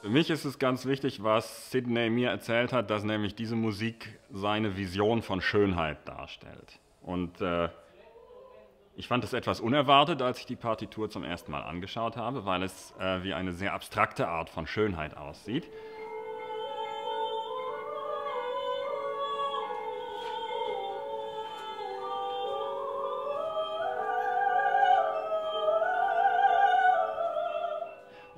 Für mich ist es ganz wichtig, was Sidney mir erzählt hat, dass nämlich diese Musik seine Vision von Schönheit darstellt. Und äh, ich fand es etwas unerwartet, als ich die Partitur zum ersten Mal angeschaut habe, weil es äh, wie eine sehr abstrakte Art von Schönheit aussieht.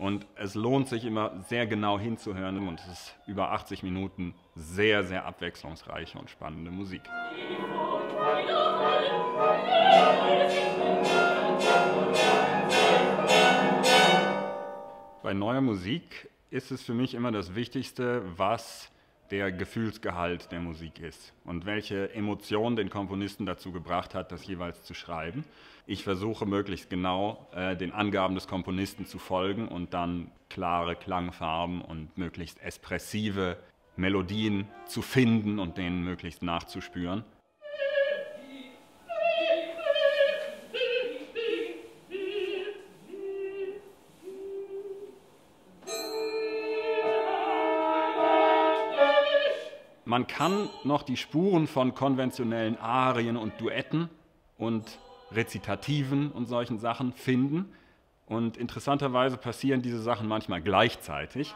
Und es lohnt sich immer sehr genau hinzuhören und es ist über 80 Minuten sehr, sehr abwechslungsreiche und spannende Musik. Bei neuer Musik ist es für mich immer das Wichtigste, was der Gefühlsgehalt der Musik ist und welche Emotion den Komponisten dazu gebracht hat, das jeweils zu schreiben. Ich versuche möglichst genau äh, den Angaben des Komponisten zu folgen und dann klare Klangfarben und möglichst expressive Melodien zu finden und denen möglichst nachzuspüren. Man kann noch die Spuren von konventionellen Arien und Duetten und Rezitativen und solchen Sachen finden. Und interessanterweise passieren diese Sachen manchmal gleichzeitig.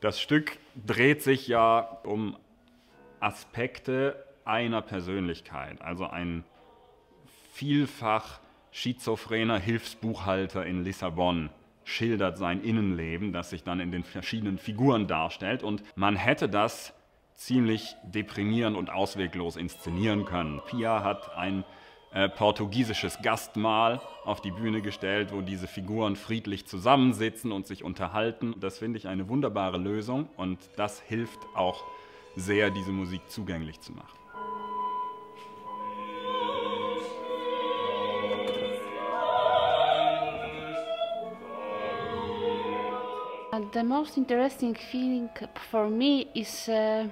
Das Stück dreht sich ja um Aspekte einer Persönlichkeit, also ein vielfach schizophrener Hilfsbuchhalter in Lissabon schildert sein Innenleben, das sich dann in den verschiedenen Figuren darstellt. Und man hätte das ziemlich deprimierend und ausweglos inszenieren können. Pia hat ein äh, portugiesisches Gastmahl auf die Bühne gestellt, wo diese Figuren friedlich zusammensitzen und sich unterhalten. Das finde ich eine wunderbare Lösung und das hilft auch sehr, diese Musik zugänglich zu machen. The most interesting feeling for me is a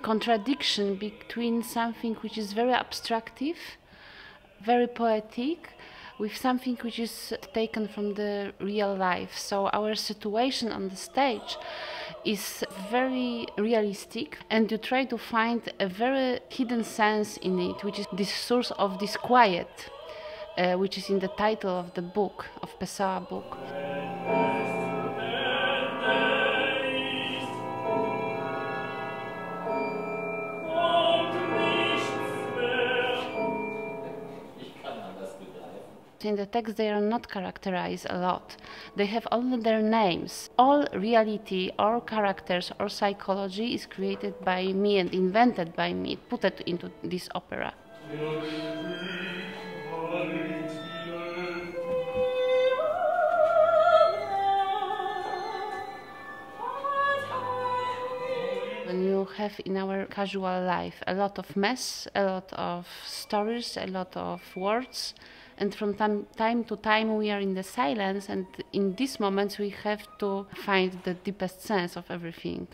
contradiction between something which is very abstractive, very poetic, with something which is taken from the real life. So our situation on the stage is very realistic and you try to find a very hidden sense in it, which is this source of disquiet, uh, which is in the title of the book, of Pessoa book. In the text they are not characterized a lot. They have only their names. All reality, all characters, or psychology is created by me and invented by me, put it into this opera. When you have in our casual life a lot of mess, a lot of stories, a lot of words, and from time, to time we are in the silence and in these moments we have to find the deepest sense of everything